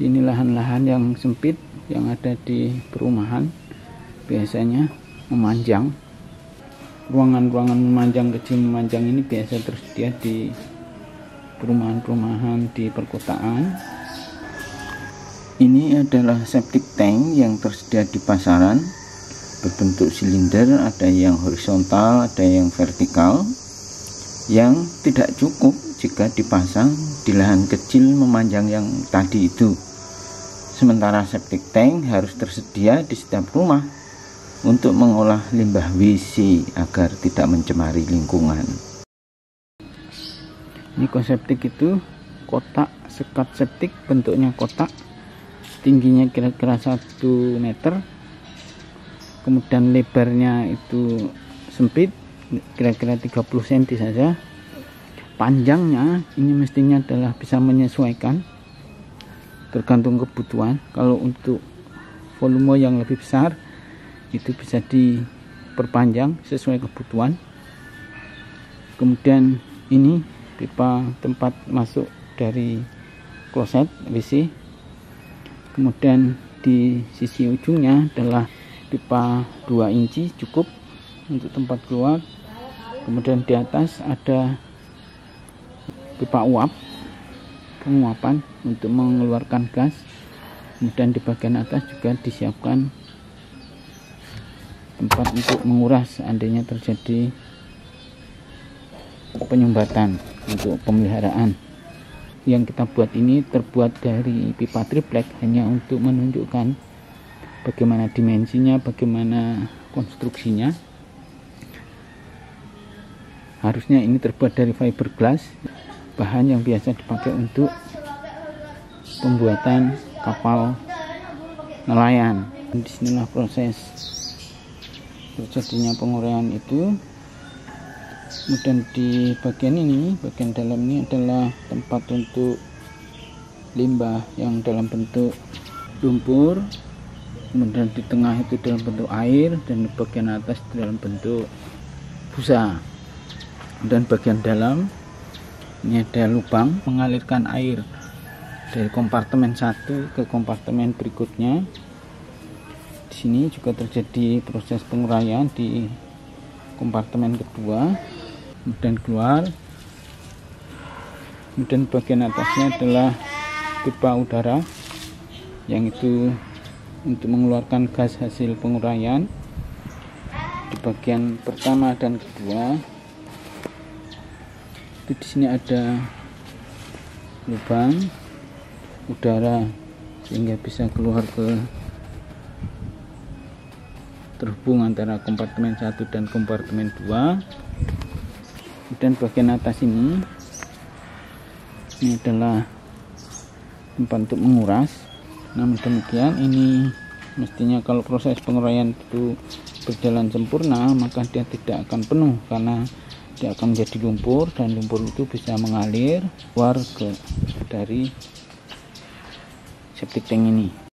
di ini lahan-lahan yang sempit yang ada di perumahan biasanya memanjang. Ruangan-ruangan memanjang kecil memanjang ini biasa tersedia di perumahan-perumahan di perkotaan. Ini adalah septic tank yang tersedia di pasaran. Berbentuk silinder ada yang horizontal ada yang vertikal yang tidak cukup jika dipasang di lahan kecil memanjang yang tadi itu sementara septic tank harus tersedia di setiap rumah untuk mengolah limbah WC agar tidak mencemari lingkungan. Ini konseptik itu kotak sekat septik bentuknya kotak tingginya kira-kira 1 meter kemudian lebarnya itu sempit kira-kira 30 cm saja panjangnya ini mestinya adalah bisa menyesuaikan tergantung kebutuhan. Kalau untuk volume yang lebih besar itu bisa diperpanjang sesuai kebutuhan. Kemudian ini pipa tempat masuk dari kloset WC. Kemudian di sisi ujungnya adalah pipa 2 inci cukup untuk tempat keluar. Kemudian di atas ada pipa uap penguapan untuk mengeluarkan gas. Kemudian di bagian atas juga disiapkan tempat untuk menguras seandainya terjadi penyumbatan untuk pemeliharaan. Yang kita buat ini terbuat dari pipa triplek hanya untuk menunjukkan bagaimana dimensinya bagaimana konstruksinya. Harusnya ini terbuat dari fiberglass bahan yang biasa dipakai untuk pembuatan kapal nelayan. Di sinilah proses terjadinya penguraian itu. Kemudian di bagian ini bagian dalam ini adalah tempat untuk limbah yang dalam bentuk lumpur. Kemudian di tengah itu dalam bentuk air dan di bagian atas dalam bentuk busa. Dan bagian dalam ini ada lubang mengalirkan air dari kompartemen satu ke kompartemen berikutnya. Di sini juga terjadi proses penguraian di kompartemen kedua kemudian keluar. Kemudian bagian atasnya adalah pipa udara yang itu untuk mengeluarkan gas hasil penguraian. Di bagian pertama dan kedua itu di sini ada lubang udara sehingga bisa keluar ke terhubung antara kompartemen 1 dan kompartemen 2 kemudian bagian atas ini ini adalah tempat untuk menguras. Namun demikian ini mestinya kalau proses penguraian itu berjalan sempurna maka dia tidak akan penuh karena dia akan menjadi lumpur dan lumpur itu bisa mengalir keluar ke dari septic tank ini